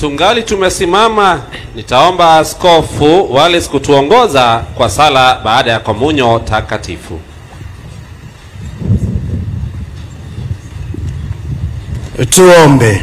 tungali tumesimama, nitaomba Askofu Wallace kutuongoza kwa sala baada ya komunyo takatifu. Tuombe.